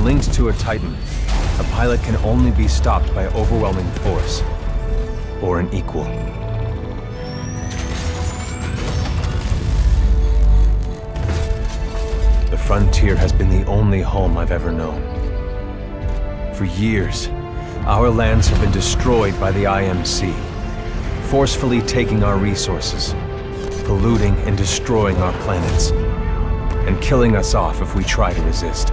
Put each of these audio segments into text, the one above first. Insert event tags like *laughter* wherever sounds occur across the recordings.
Linked to a Titan, a pilot can only be stopped by overwhelming force, or an equal. The frontier has been the only home I've ever known. For years, our lands have been destroyed by the IMC, forcefully taking our resources, polluting and destroying our planets, and killing us off if we try to resist.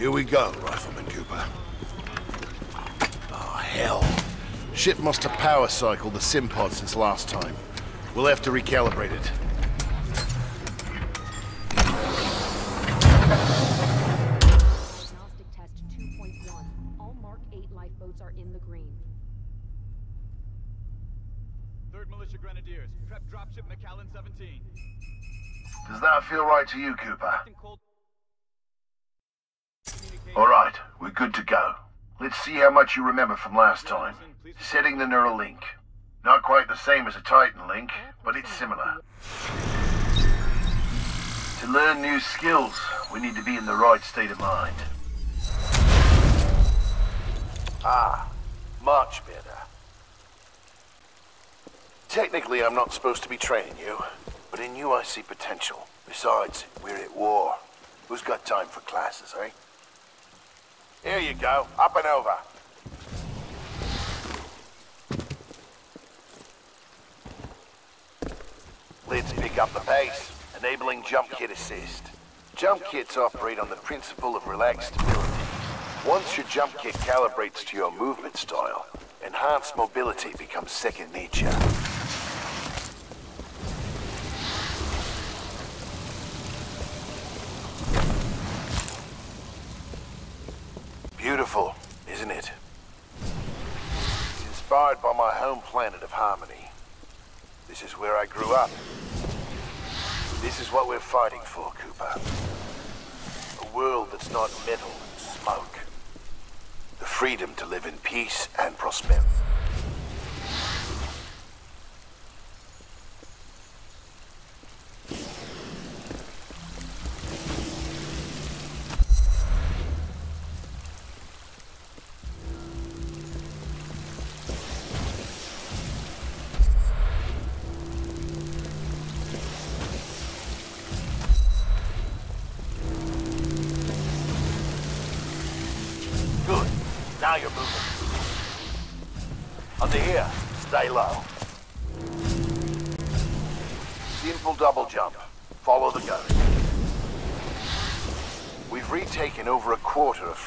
Here we go, Rifleman Cooper. Oh, hell. Ship must have power cycled the simpod since last time. We'll have to recalibrate it. Diagnostic Test 2.1. All Mark 8 lifeboats are in the green. Third Militia Grenadiers, prep dropship McAllen 17. Does that feel right to you, Cooper? Captain Cold. All right, we're good to go. Let's see how much you remember from last time. Setting the neural link. Not quite the same as a Titan link, but it's similar. To learn new skills, we need to be in the right state of mind. Ah, much better. Technically, I'm not supposed to be training you, but in you I see potential. Besides, we're at war. Who's got time for classes, eh? Here you go, up and over. Let's pick up the pace, enabling jump kit assist. Jump kits operate on the principle of relaxed stability. Once your jump kit calibrates to your movement style, enhanced mobility becomes second nature. Planet of Harmony. This is where I grew up. This is what we're fighting for, Cooper. A world that's not metal and smoke. The freedom to live in peace and prosperity.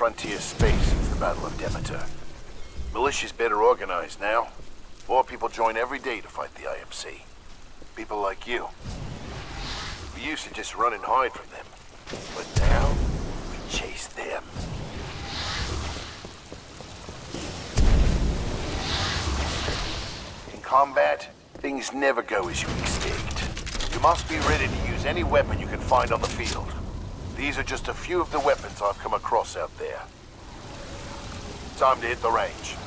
Frontier space since the Battle of Demeter. Militia's better organized now. More people join every day to fight the IMC. People like you. We used to just run and hide from them. But now, we chase them. In combat, things never go as you expect. You must be ready to use any weapon you can find on the field. These are just a few of the weapons I've come across out there. Time to hit the range.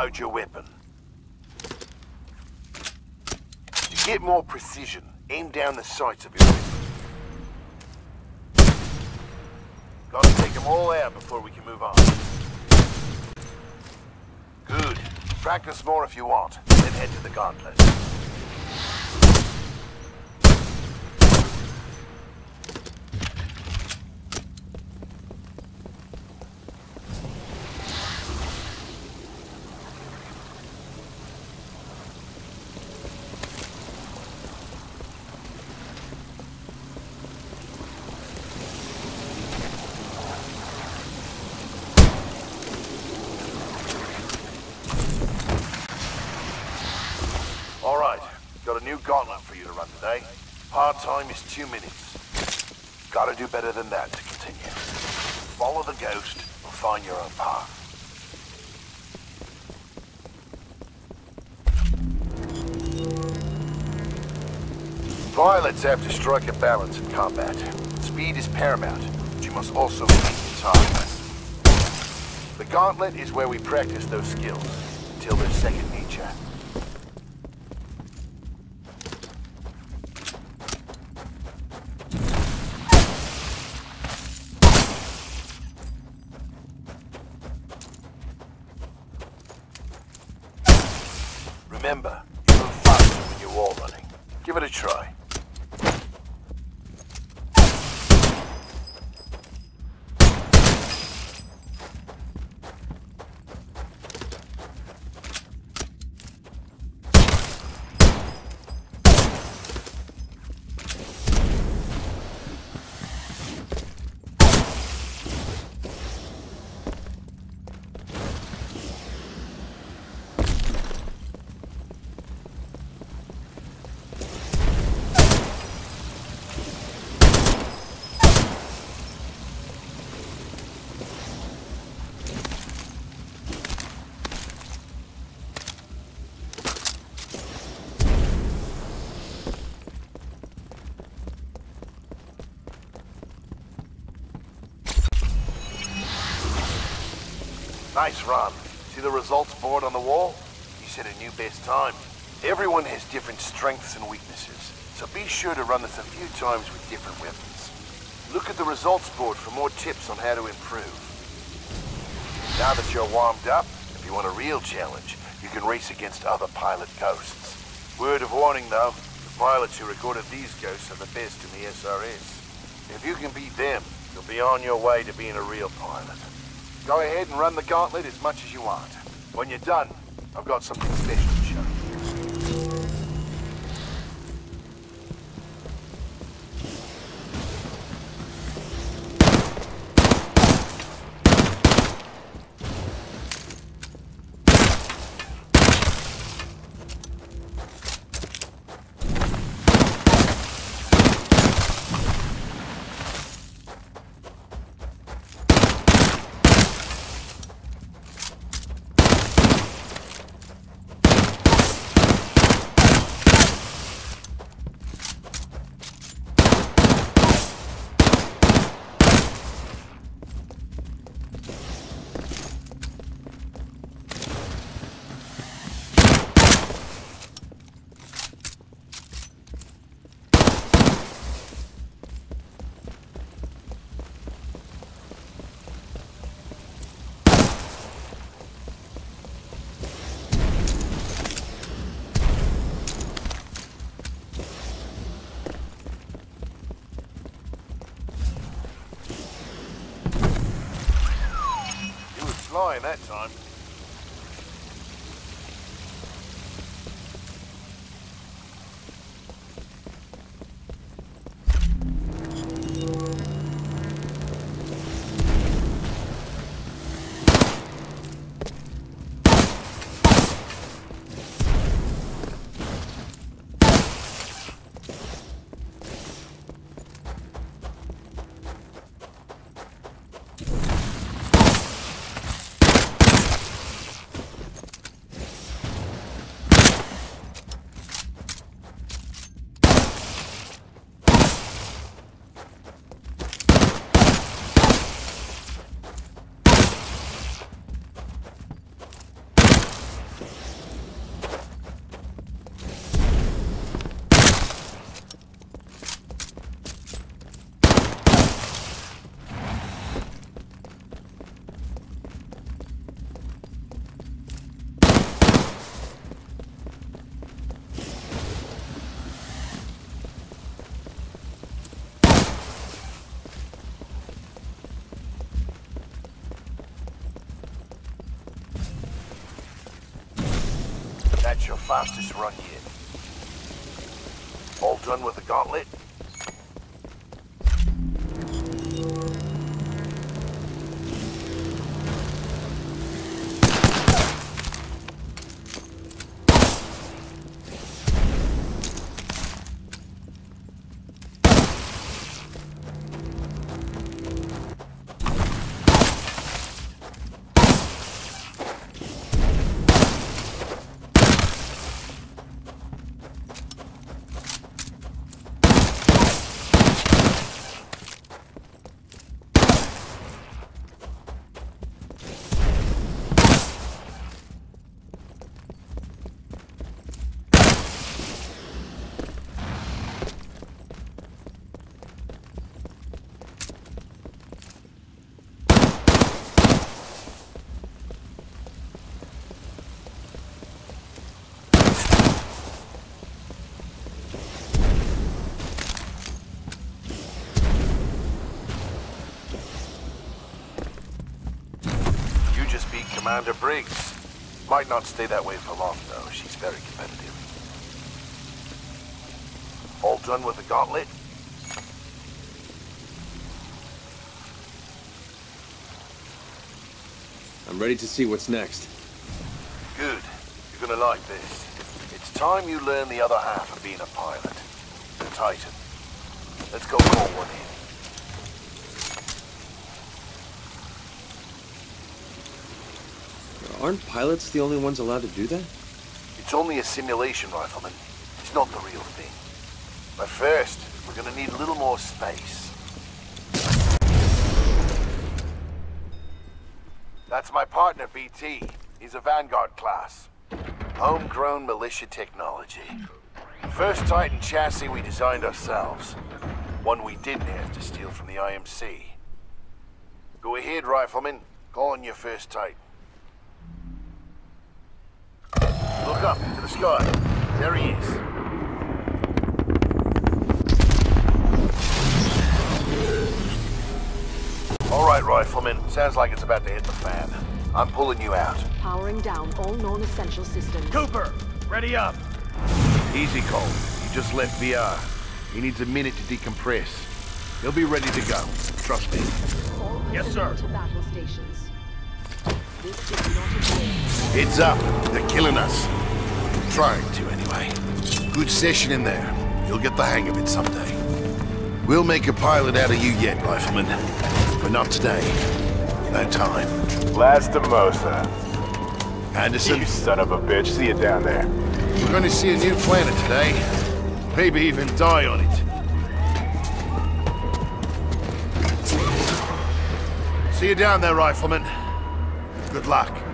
Load your weapon. To get more precision, aim down the sights of your weapon. Gotta take them all out before we can move on. Good. Practice more if you want, then head to the gauntlet. All right, got a new gauntlet for you to run today. Hard time is two minutes. Gotta do better than that to continue. Follow the ghost or find your own path. Pilots have to strike a balance in combat. Speed is paramount, but you must also your targets. The gauntlet is where we practice those skills, until they're second Remember, you move faster when you're wall running. Give it a try. Nice run. See the results board on the wall? You set a new best time. Everyone has different strengths and weaknesses, so be sure to run this a few times with different weapons. Look at the results board for more tips on how to improve. Now that you're warmed up, if you want a real challenge, you can race against other pilot ghosts. Word of warning though, the pilots who recorded these ghosts are the best in the SRS. If you can beat them, you'll be on your way to being a real pilot. Go ahead and run the gauntlet as much as you want. When you're done, I've got something special your fastest run yet. All done with the gauntlet? Commander Briggs. Might not stay that way for long, though. She's very competitive. All done with the gauntlet? I'm ready to see what's next. Good. You're gonna like this. It's time you learn the other half of being a pilot. The Titan. Let's go roll one in. Aren't pilots the only ones allowed to do that? It's only a simulation, Rifleman. It's not the real thing. But first, we're gonna need a little more space. That's my partner, BT. He's a Vanguard class. Homegrown militia technology. First Titan chassis we designed ourselves. One we didn't have to steal from the IMC. Go ahead, Rifleman. Call on your first Titan. Look up to the sky. There he is. All right, Rifleman. Sounds like it's about to hit the fan. I'm pulling you out. Powering down all non-essential systems. Cooper, ready up. Easy, Cole. You just left VR. He needs a minute to decompress. He'll be ready to go. Trust me. Yes, sir. To battle stations. This is not a. Heads up. They're killing us. Trying to, anyway. Good session in there. You'll get the hang of it someday. We'll make a pilot out of you yet, Rifleman. But not today. No time. Lastimosa. Anderson, You son of a bitch. See you down there. we're going to see a new planet today. Maybe even die on it. See you down there, Rifleman. Good luck.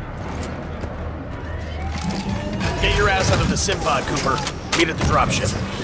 Get your ass out of the sim pod, Cooper. Meet at the dropship.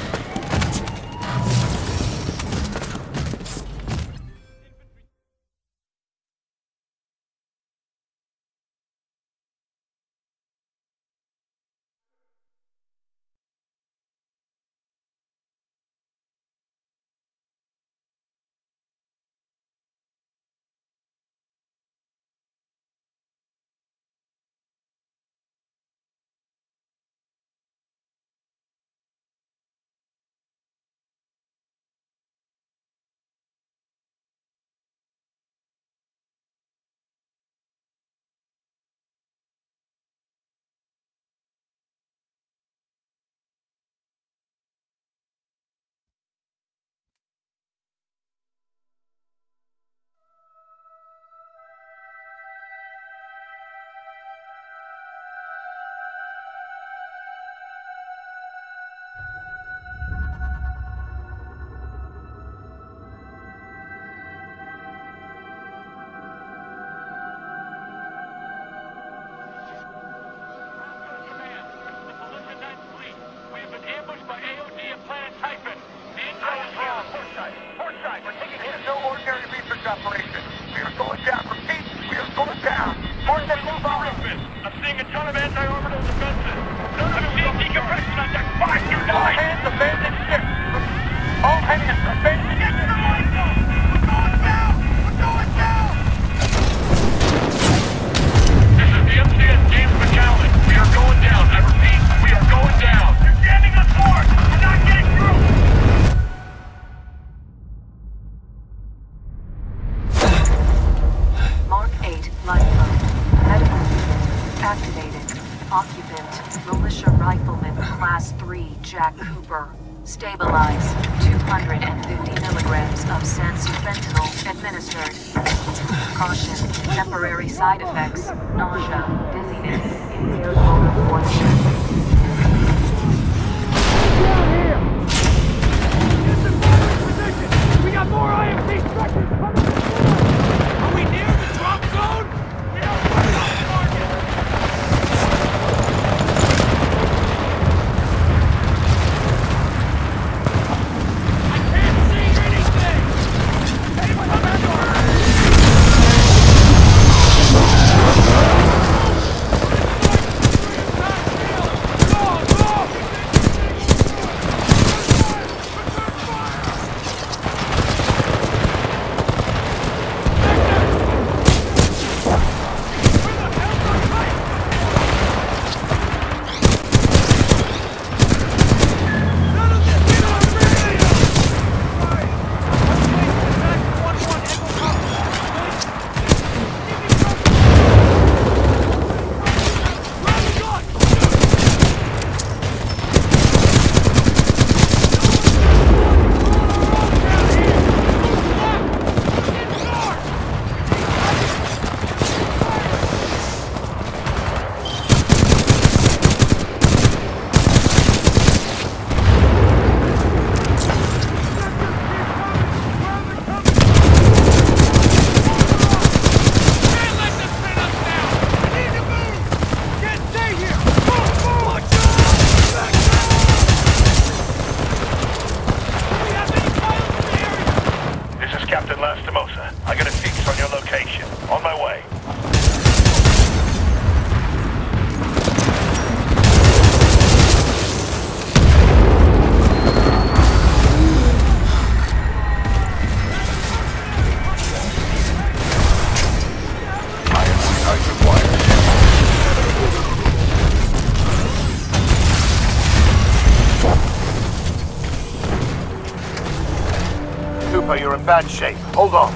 in bad shape. Hold on.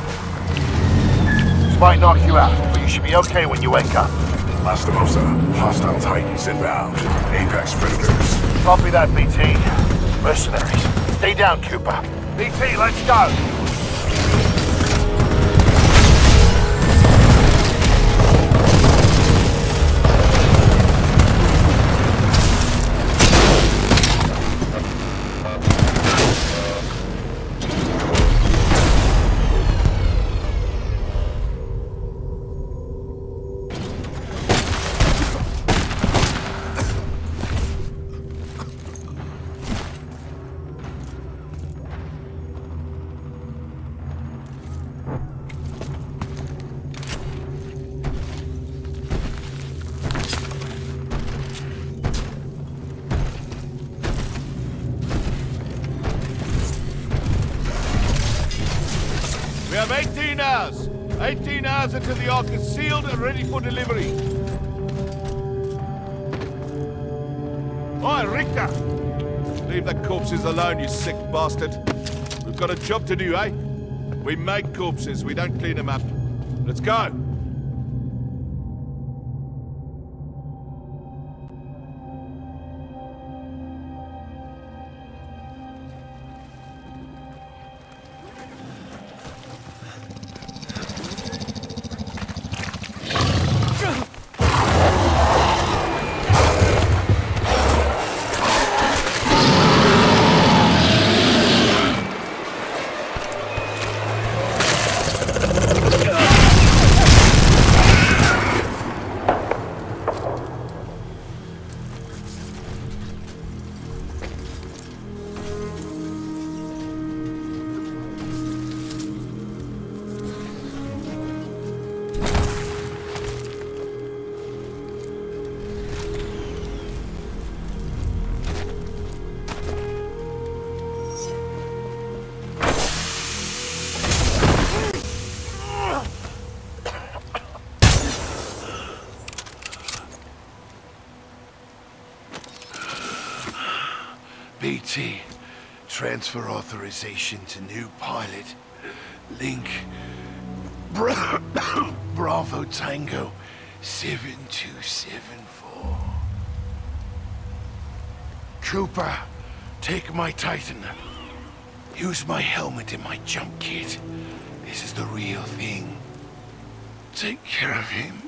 This might knock you out, but you should be okay when you wake up. Lastimosa, hostile titans inbound. Apex predators. Copy that, BT. Mercenaries. Stay down, Cooper. BT, let's go! 18 hours until the Ark is sealed and ready for delivery. Oi, Richter! Leave the corpses alone, you sick bastard. We've got a job to do, eh? We make corpses, we don't clean them up. Let's go! Authorization to new pilot. Link. Bra *coughs* Bravo Tango 7274. Trooper, take my Titan. Use my helmet and my jump kit. This is the real thing. Take care of him.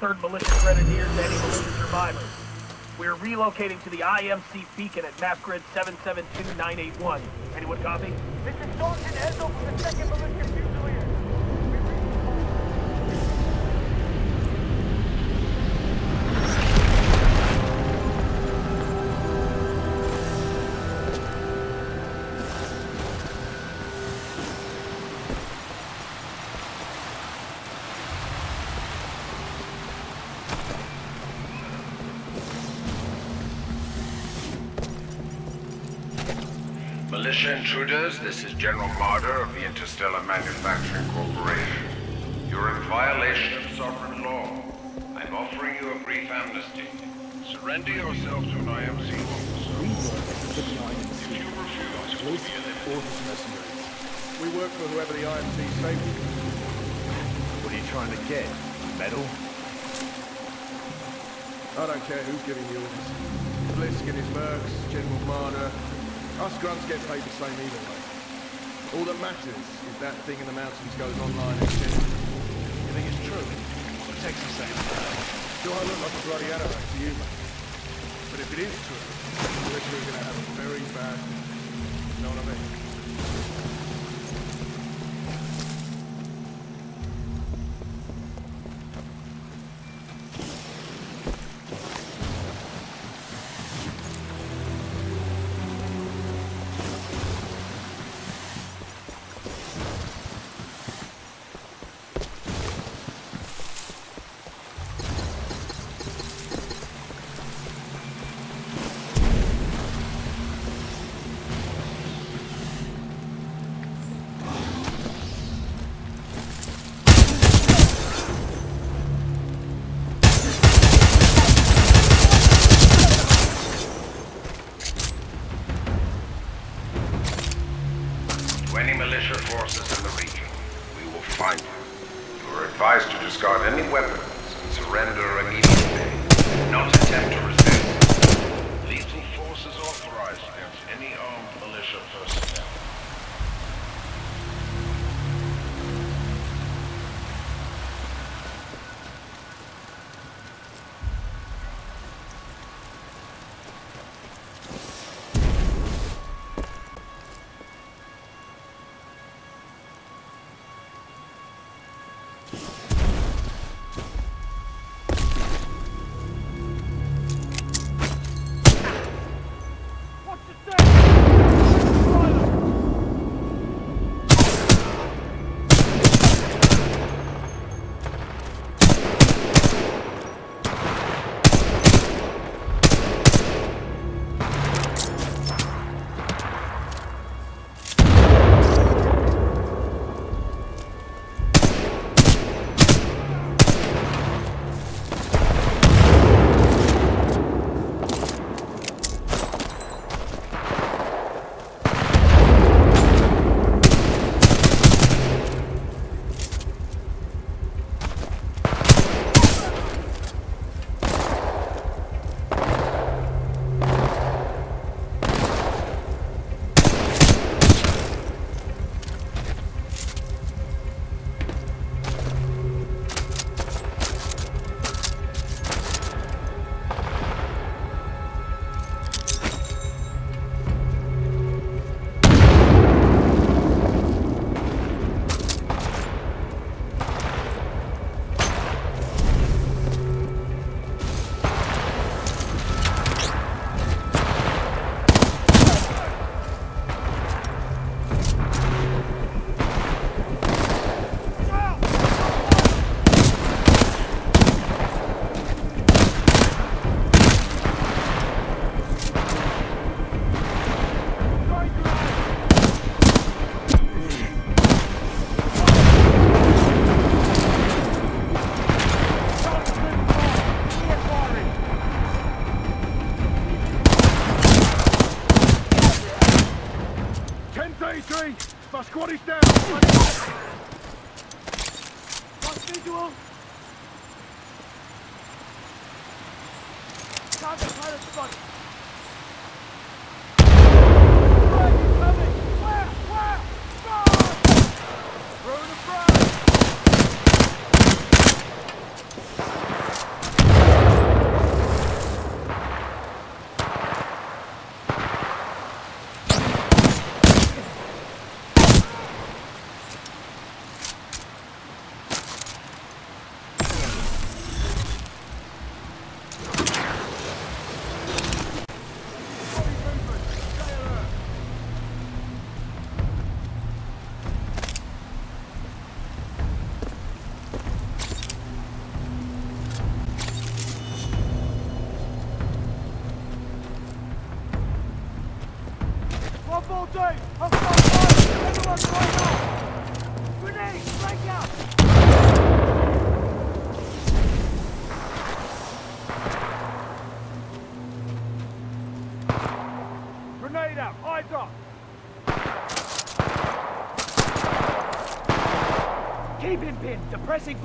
Cole of the 3rd Militia Grenadiers Anti-Militia Survivors. We're relocating to the IMC beacon at map grid 772981. Anyone copy? This is Sergeant Ezel from the 2nd Militia Fusiliers. General Marder of the Interstellar Manufacturing Corporation. You're in violation of sovereign law. I'm offering you a brief amnesty. Surrender yourself to an IMC officer. If you refuse, we'll be eliminated. We work for whoever the IMC safety. What are you trying to get? A Medal? I don't care who's giving you orders. Blisk and his mercs, General Marder. Us grunts get paid the same either way. All that matters is that thing in the mountains goes online and. You think it's true? What Texas ain't. Do I look like a bloody animal to you, mate. But if it is true, we're gonna have a very bad. You know what I mean?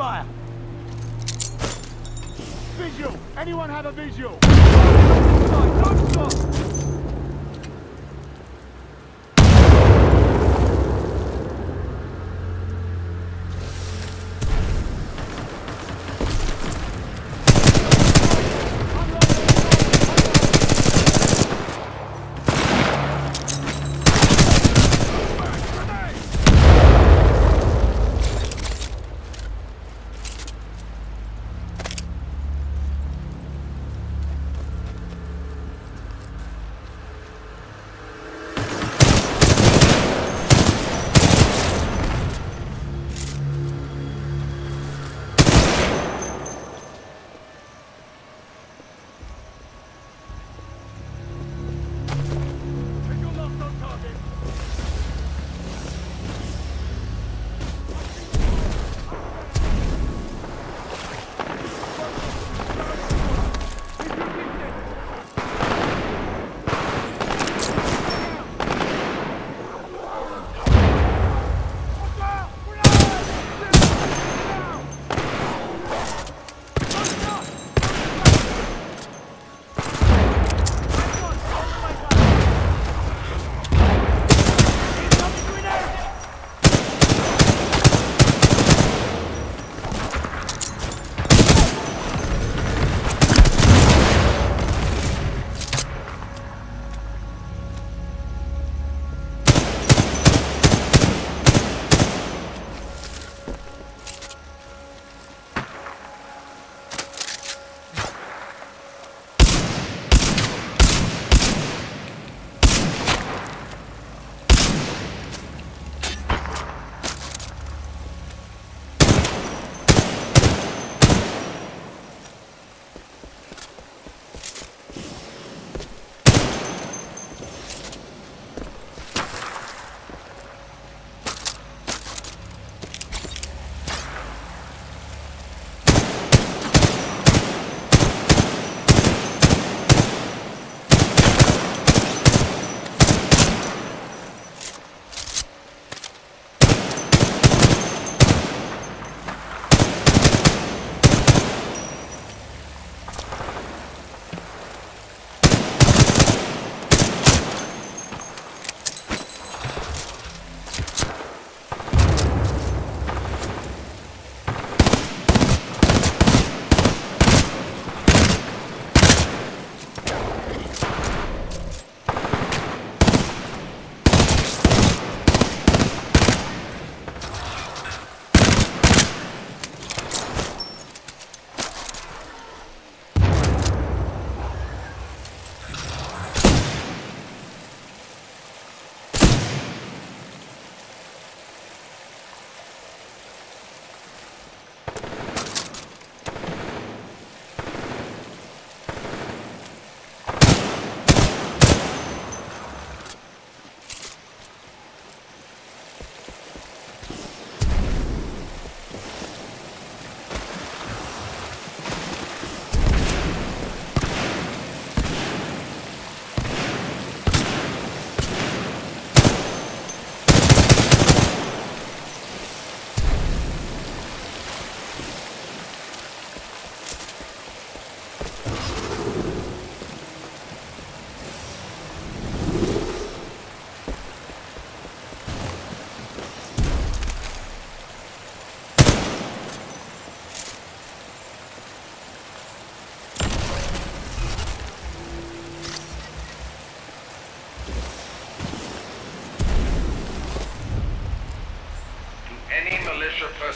Fire! Visual! Anyone have a visual?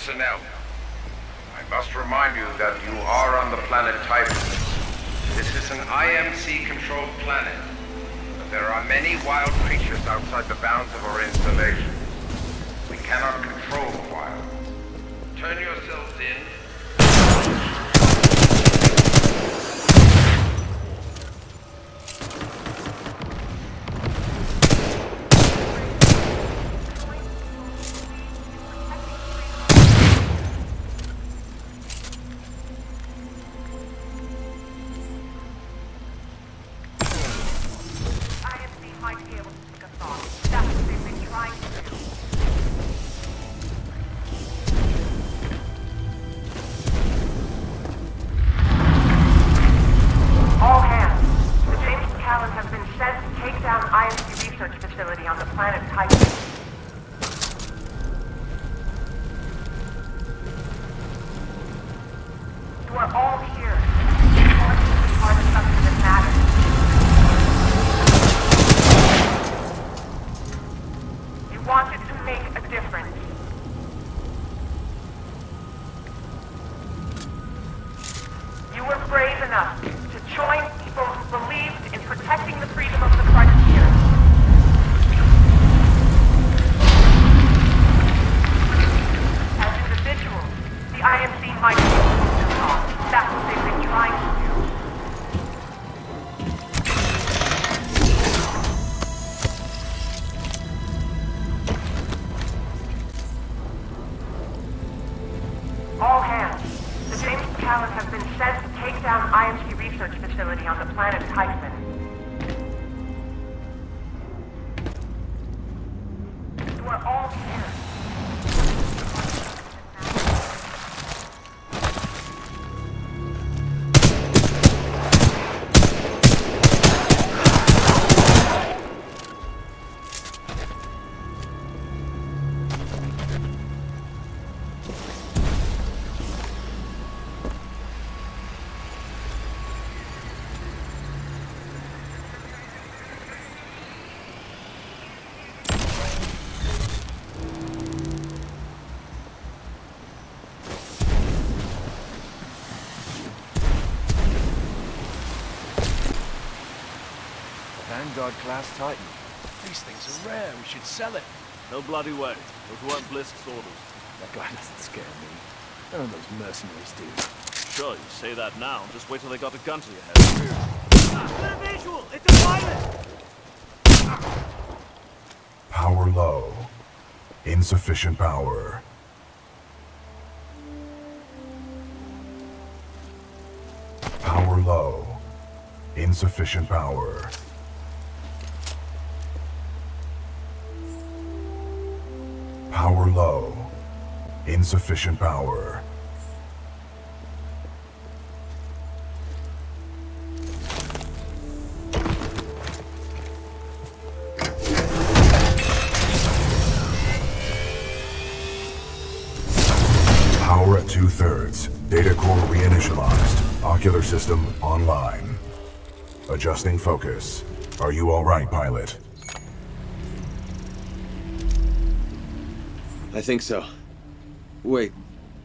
Personnel. I must remind you that you are on the planet Titan. This is an IMC-controlled planet, but there are many wild creatures outside the bounds of our installation. We cannot Vanguard class Titan. These things are rare. We should sell it. No bloody way. Those weren't Blisk's orders. That guy doesn't scare me. None of those mercenaries do. Sure, you say that now. Just wait till they got a gun to your head. visual! It's a pilot! Power low. Insufficient power. Power low. Insufficient power. Power low. Insufficient power. Power at two-thirds. Data core reinitialized. Ocular system online. Adjusting focus. Are you all right, pilot? I think so. Wait,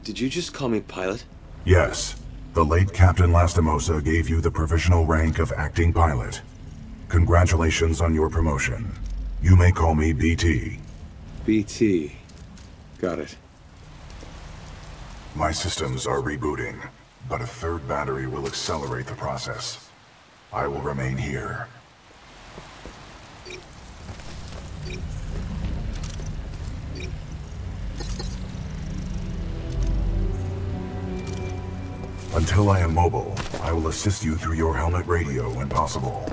did you just call me pilot? Yes. The late Captain Lastimosa gave you the provisional rank of acting pilot. Congratulations on your promotion. You may call me BT. BT. Got it. My systems are rebooting, but a third battery will accelerate the process. I will remain here. Until I am mobile, I will assist you through your helmet radio when possible.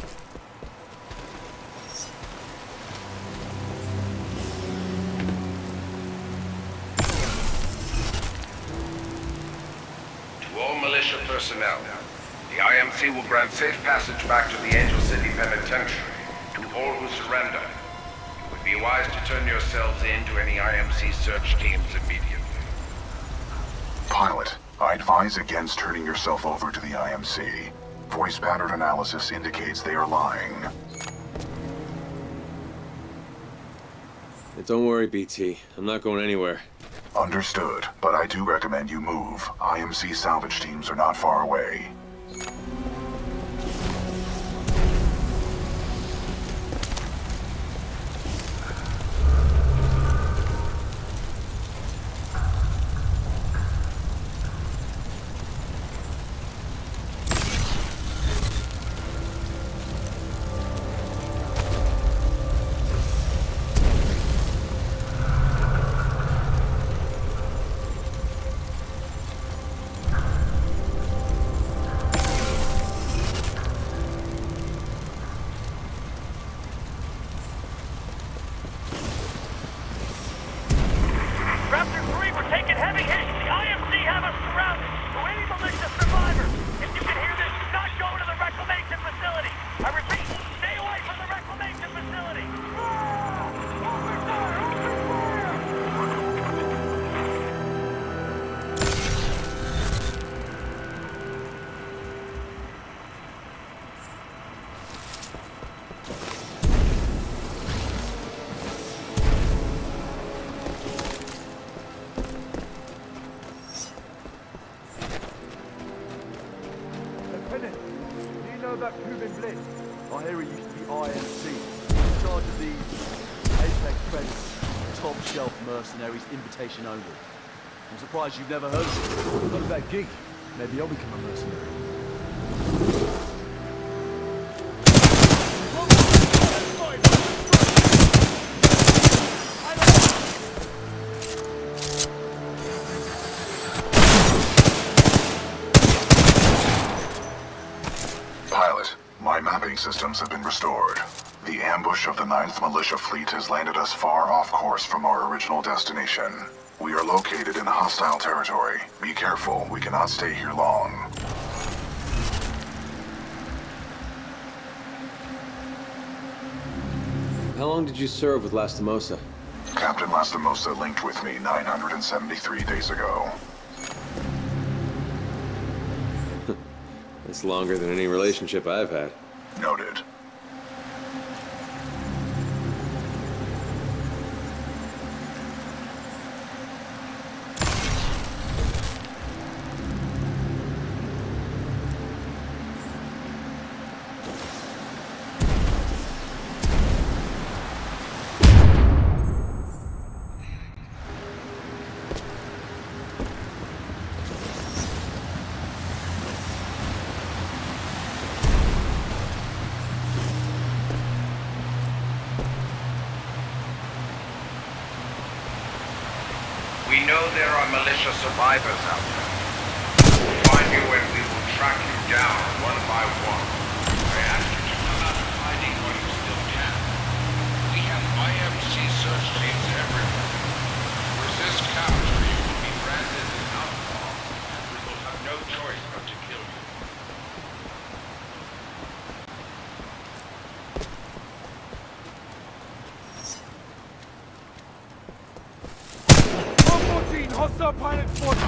Advise against turning yourself over to the IMC. Voice pattern analysis indicates they are lying. Don't worry, BT. I'm not going anywhere. Understood, but I do recommend you move. IMC salvage teams are not far away. Mercenaries, invitation only. I'm surprised you've never heard of him. What about Geek? Maybe I'll become a mercenary. Pilot, my mapping systems have been restored. The ambush of the 9th Militia Fleet has landed us far off course from our original destination. We are located in hostile territory. Be careful, we cannot stay here long. How long did you serve with Lastimosa? Captain Lastimosa linked with me 973 days ago. *laughs* That's longer than any relationship I've had. Noted. We know there are militia survivors out there. We'll find you and we will track you down one by one. I ask you to come out of hiding while you still can. We have IMC search teams everywhere. Resist capture, Subpine at 14.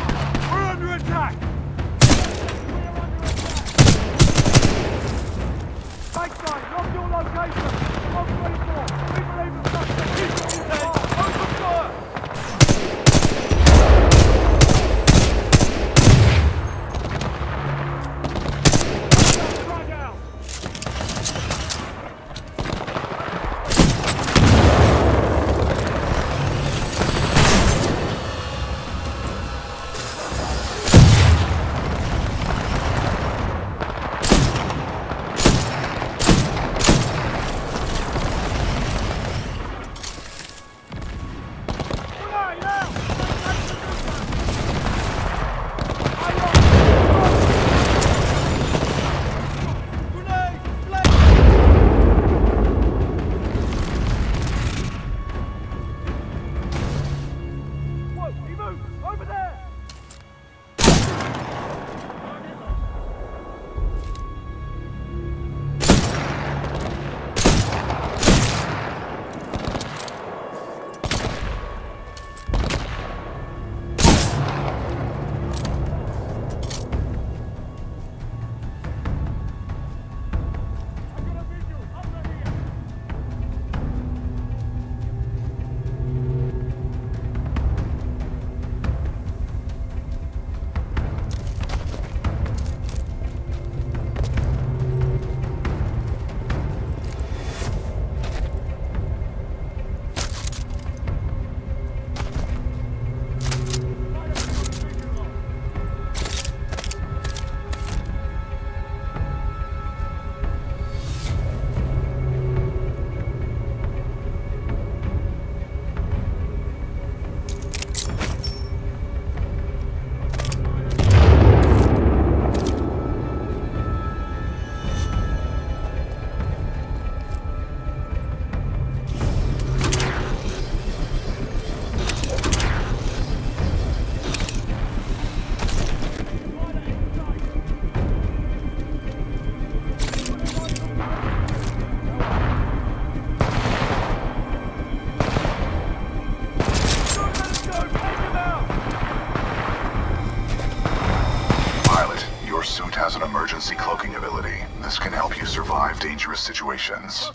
Situations.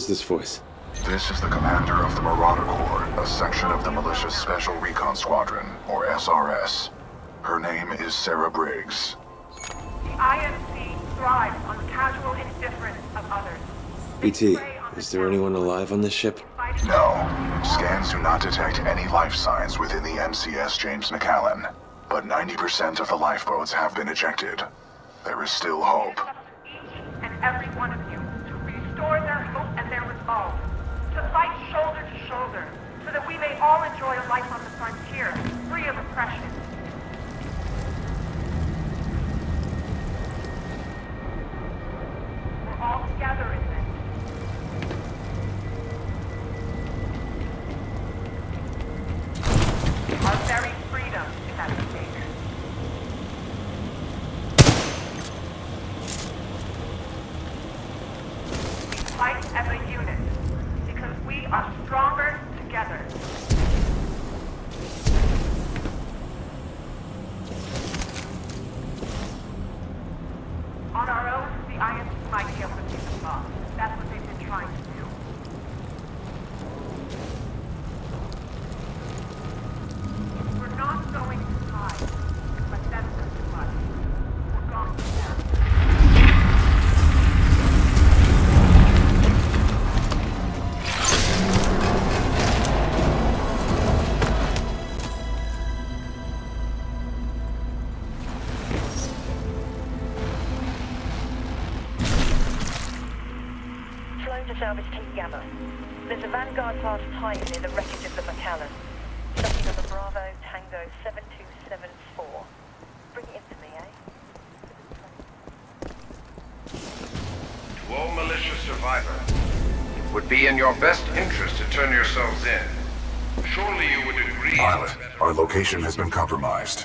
Is this voice? This is the commander of the Marauder Corps, a section of the Militia's Special Recon Squadron, or SRS. Her name is Sarah Briggs. The IMC thrives on casual indifference of others. BT, is there anyone alive on this ship? No. Scans do not detect any life signs within the MCS James MacAllan, but 90% of the lifeboats have been ejected. There is still hope. and every one of you to restore their hope and their resolve, to fight shoulder to shoulder, so that we may all enjoy a life on the frontier, free of oppression. We're all together Tango 7274. Bring it in to me, eh? To all militia survivors, it would be in your best interest to turn yourselves in. Surely you would agree Pilot, our location has been compromised.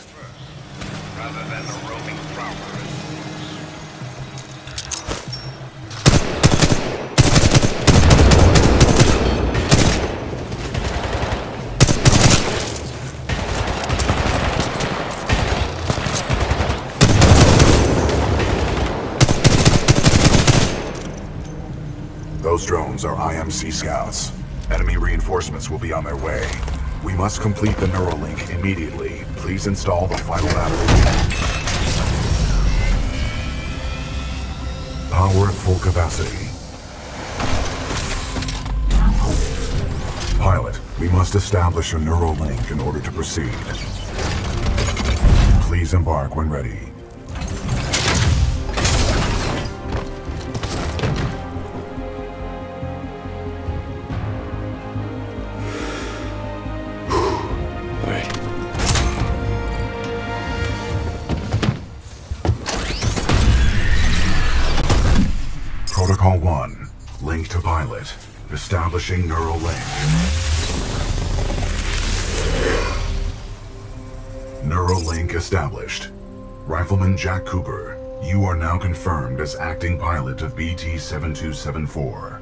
IMC scouts. Enemy reinforcements will be on their way. We must complete the neural link immediately. Please install the final battery. Power at full capacity. Pilot, we must establish a neural link in order to proceed. Please embark when ready. Establishing neural link. Neural link established. Rifleman Jack Cooper, you are now confirmed as acting pilot of BT-7274.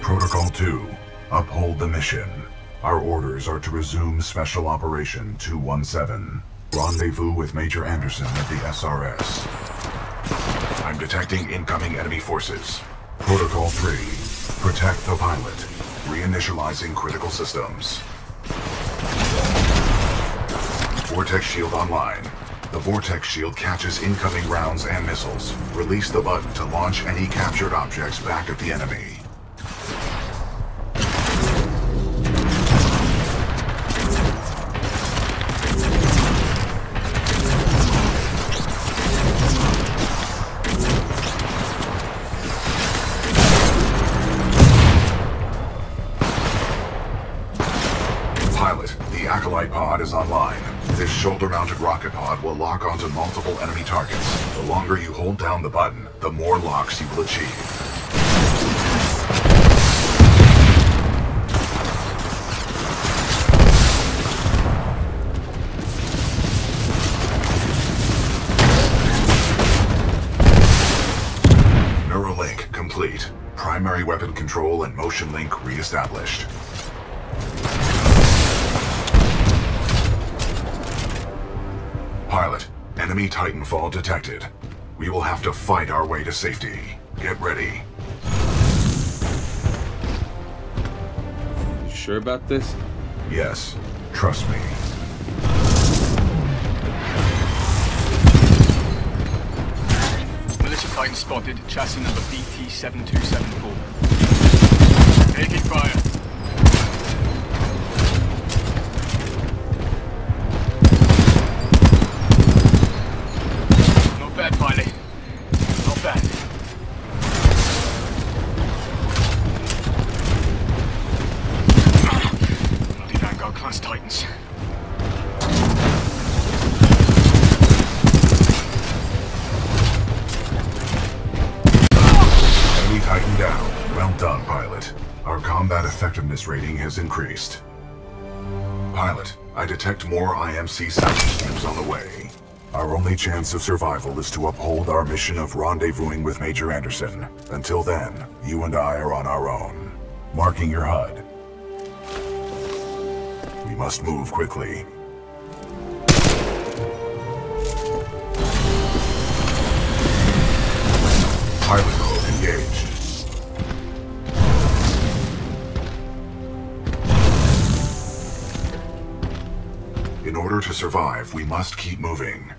Protocol 2. Uphold the mission. Our orders are to resume Special Operation 217. Rendezvous with Major Anderson at the SRS. I'm detecting incoming enemy forces. Protocol 3. Protect the pilot. Reinitializing critical systems. Vortex shield online. The Vortex shield catches incoming rounds and missiles. Release the button to launch any captured objects back at the enemy. Down the button, the more locks you will achieve. Complete. Primary weapon control and motion link re-established. Pilot, enemy Titanfall detected. We will have to fight our way to safety. Get ready. You sure about this? Yes, trust me. Militia Titan spotted, chassis number BT-7274. Taking fire. Bad, pilot. Not bad. Class Titans. Enemy Titan down. Well done, pilot. Our combat effectiveness rating has increased. Pilot, I detect more IMC sound streams on the way. Our only chance of survival is to uphold our mission of rendezvousing with Major Anderson. Until then, you and I are on our own. Marking your HUD. We must move quickly. Pilot order to survive, we must keep moving.